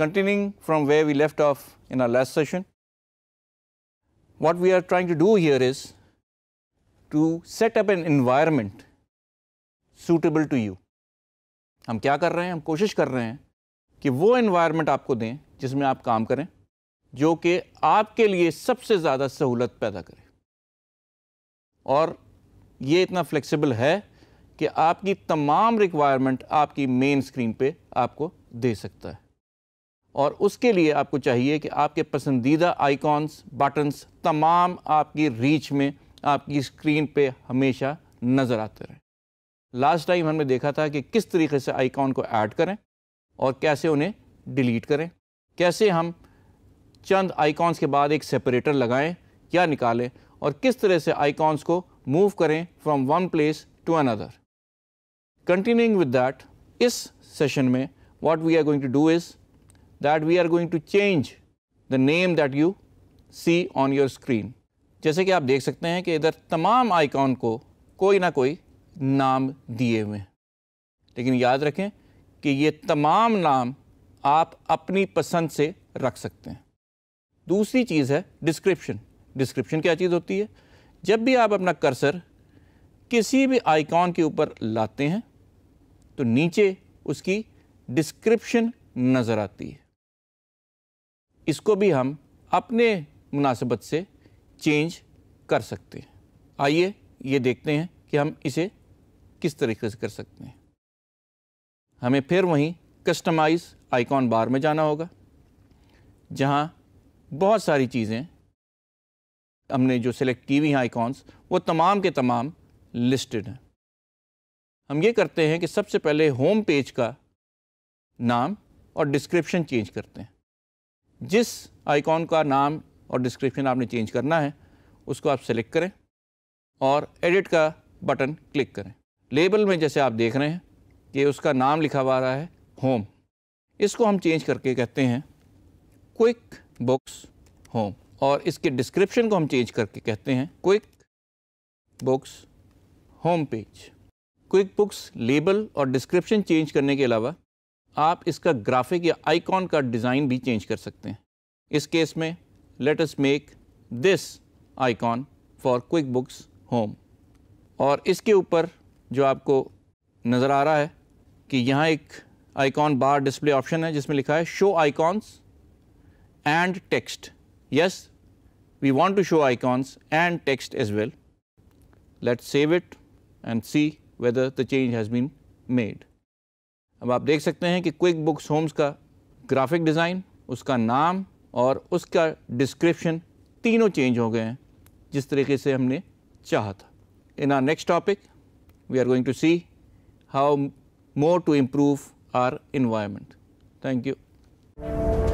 continuing from where we left off in our last session, what we are trying to do here is to set up an environment suitable to you. हम क्या कर रहे हैं? हम कोशिश कर रहे हैं कि वो इन्वायरमेंट आपको दें जिसमें आप काम करें जो कि आपके लिए सबसे ज़्यादा सहूलत पैदा करे। और ये इतना फ्लेक्सिबल है कि आपकी तमाम रिक्वायरमेंट आपकी मेन स्क्रीन पे आपको दे सकता है। और उसके लिए आपको चाहिए कि आपके पसंदीदा आइकॉन्स बटन्स तमाम आपकी रीच में आपकी स्क्रीन पे हमेशा नज़र आते रहें। लास्ट टाइम हमने देखा था कि किस तरीके से आइकॉन को ऐड करें और कैसे उन्हें डिलीट करें। कैसे हम चंद आइकॉन्स के बाद एक सेपरेटर लगाएँ या निकालें और किस तरह से आइकॉन्स को मूव करें from one place to another continuing with that इस सेशन में what we are going to do is that we are going to change the name that you see on your screen जैसे कि आप देख सकते हैं कि इधर तमाम आइकॉन को कोई ना कोई नाम दिए हुए हैं। लेकिन याद रखें कि ये तमाम नाम आप अपनी पसंद से रख सकते हैं। दूसरी चीज़ है डिस्क्रिप्शन डिस्क्रिप्शन क्या चीज़ होती है? जब भी आप अपना कर्सर किसी भी आइकॉन के ऊपर लाते हैं तो नीचे उसकी डिस्क्रिप्शन नज़र आती है। इसको भी हम अपने मुनासिबत से चेंज कर सकते हैं। आइए ये देखते हैं कि हम इसे किस तरीके से कर सकते हैं। हमें फिर वहीं कस्टमाइज आइकॉन बार में जाना होगा, जहाँ बहुत सारी चीज़ें, हमने जो सिलेक्ट की हुई हैं आइकॉन्स वो तमाम के तमाम लिस्टेड हैं। हम ये करते हैं कि सबसे पहले होम पेज का नाम और डिस्क्रिप्शन चेंज करते हैं। जिस आइकॉन का नाम और डिस्क्रिप्शन आपने चेंज करना है, उसको आप सेलेक्ट करें और एडिट का बटन क्लिक करें। लेबल में जैसे आप देख रहे हैं कि उसका नाम लिखा हुआ रहा है होम इसको हम चेंज करके कहते हैं क्विक बुक्स होम और इसके डिस्क्रिप्शन को हम चेंज करके कहते हैं quick books home page quick books label और डिस्क्रिप्शन चेंज करने के अलावा आप इसका ग्राफिक या आइकॉन का डिज़ाइन भी चेंज कर सकते हैं। इस केस में let us make this icon for quick books home और इसके ऊपर जो आपको नज़र आ रहा है कि यहाँ एक आइकॉन बार डिस्प्ले ऑप्शन है, जिसमें लिखा है show icons and text yes we want to show icons and text as well let's save it and see whether the change has been made अब आप देख सकते हैं कि क्विक बुक्स होम्स का ग्राफिक डिज़ाइन उसका नाम और उसका डिस्क्रिप्शन तीनों चेंज हो गए हैं, जिस तरीके से हमने चाहा था in our next topic we are going to see how more to improve our environment thank you.